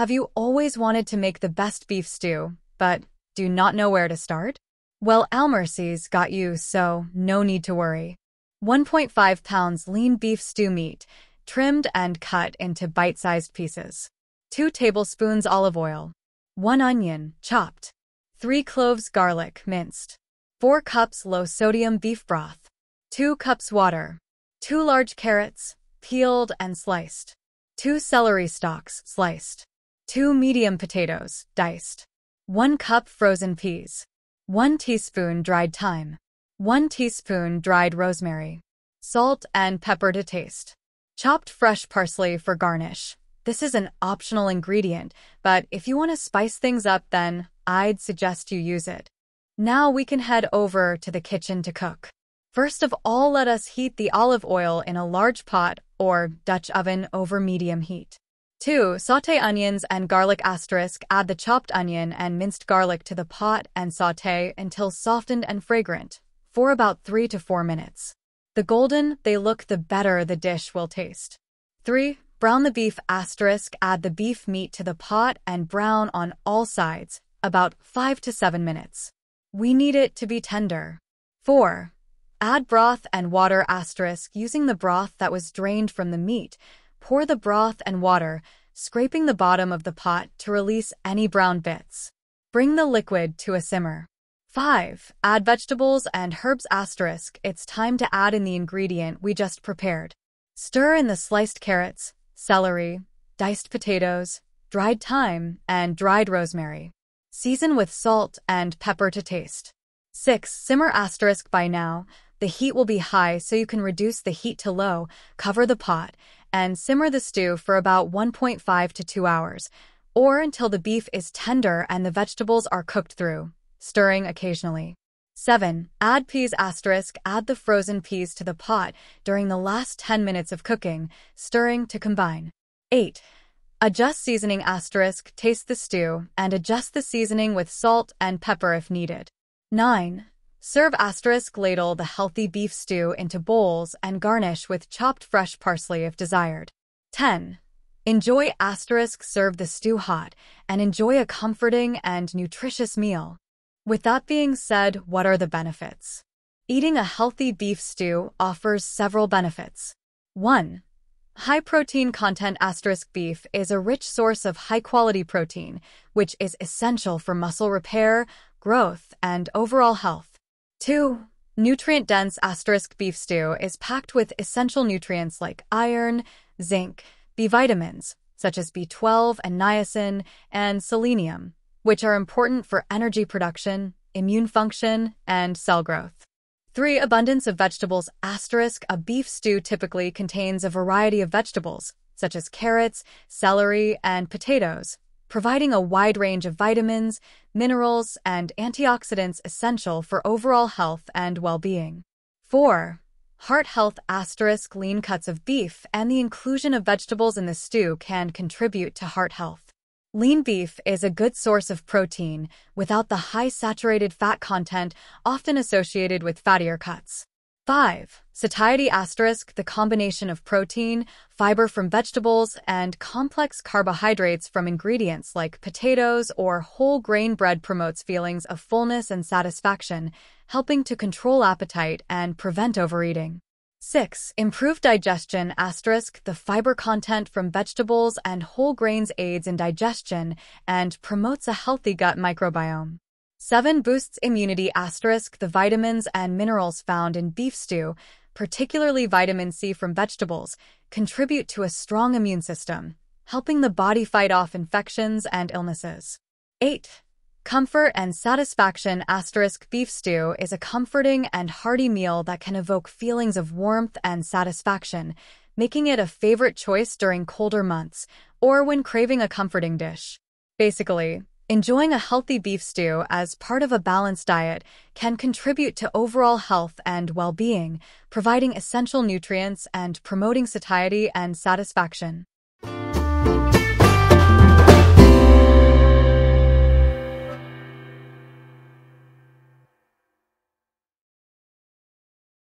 Have you always wanted to make the best beef stew, but do not know where to start? Well, Almercy's got you, so no need to worry. 1.5 pounds lean beef stew meat, trimmed and cut into bite-sized pieces. 2 tablespoons olive oil. 1 onion, chopped. 3 cloves garlic, minced. 4 cups low-sodium beef broth. 2 cups water. 2 large carrots, peeled and sliced. 2 celery stalks, sliced. 2 medium potatoes, diced. 1 cup frozen peas. 1 teaspoon dried thyme. 1 teaspoon dried rosemary. Salt and pepper to taste. Chopped fresh parsley for garnish. This is an optional ingredient, but if you want to spice things up then I'd suggest you use it. Now we can head over to the kitchen to cook. First of all, let us heat the olive oil in a large pot or Dutch oven over medium heat. 2. Saute onions and garlic asterisk. Add the chopped onion and minced garlic to the pot and saute until softened and fragrant for about 3 to 4 minutes. The golden they look the better the dish will taste. 3. Brown the beef asterisk. Add the beef meat to the pot and brown on all sides about 5 to 7 minutes. We need it to be tender. 4. Add broth and water asterisk using the broth that was drained from the meat Pour the broth and water, scraping the bottom of the pot to release any brown bits. Bring the liquid to a simmer. 5. Add vegetables and herbs asterisk. It's time to add in the ingredient we just prepared. Stir in the sliced carrots, celery, diced potatoes, dried thyme, and dried rosemary. Season with salt and pepper to taste. 6. Simmer asterisk by now. The heat will be high so you can reduce the heat to low, cover the pot, and simmer the stew for about 1.5 to 2 hours, or until the beef is tender and the vegetables are cooked through, stirring occasionally. 7. Add peas asterisk. Add the frozen peas to the pot during the last 10 minutes of cooking, stirring to combine. 8. Adjust seasoning asterisk. Taste the stew and adjust the seasoning with salt and pepper if needed. 9. Serve asterisk ladle the healthy beef stew into bowls and garnish with chopped fresh parsley if desired. 10. Enjoy asterisk serve the stew hot and enjoy a comforting and nutritious meal. With that being said, what are the benefits? Eating a healthy beef stew offers several benefits. 1. High protein content asterisk beef is a rich source of high-quality protein, which is essential for muscle repair, growth, and overall health. 2. Nutrient-dense asterisk beef stew is packed with essential nutrients like iron, zinc, B vitamins, such as B12 and niacin, and selenium, which are important for energy production, immune function, and cell growth. 3. Abundance of vegetables asterisk A beef stew typically contains a variety of vegetables, such as carrots, celery, and potatoes, providing a wide range of vitamins, minerals, and antioxidants essential for overall health and well-being. 4. Heart health asterisk lean cuts of beef and the inclusion of vegetables in the stew can contribute to heart health. Lean beef is a good source of protein without the high saturated fat content often associated with fattier cuts. 5. Satiety asterisk the combination of protein, fiber from vegetables, and complex carbohydrates from ingredients like potatoes or whole grain bread promotes feelings of fullness and satisfaction, helping to control appetite and prevent overeating. 6. Improved digestion asterisk the fiber content from vegetables and whole grains aids in digestion and promotes a healthy gut microbiome. 7 boosts immunity asterisk the vitamins and minerals found in beef stew, particularly vitamin C from vegetables, contribute to a strong immune system, helping the body fight off infections and illnesses. 8. Comfort and satisfaction asterisk beef stew is a comforting and hearty meal that can evoke feelings of warmth and satisfaction, making it a favorite choice during colder months or when craving a comforting dish. Basically, Enjoying a healthy beef stew as part of a balanced diet can contribute to overall health and well-being, providing essential nutrients and promoting satiety and satisfaction.